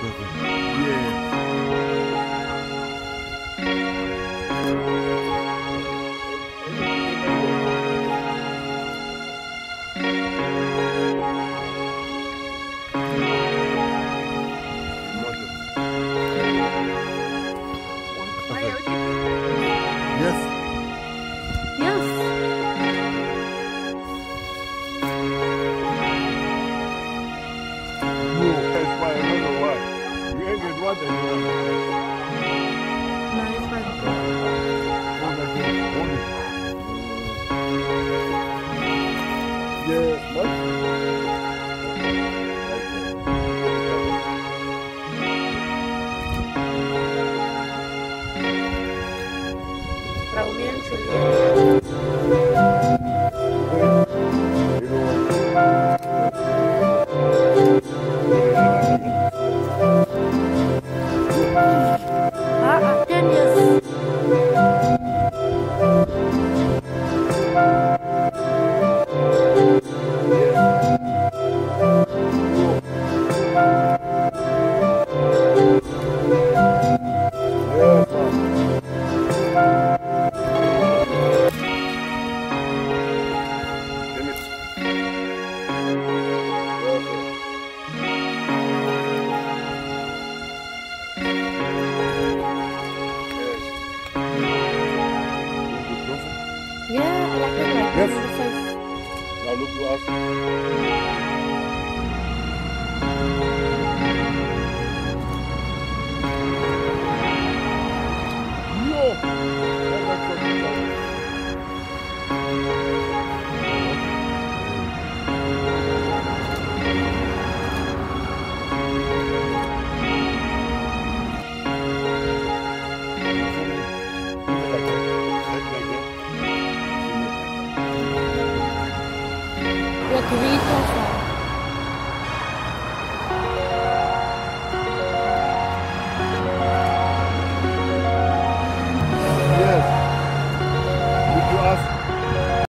brother. Yeah. Yes. Yes. cuatro. No es Raúl, silencio. Yes. Now look to us. greater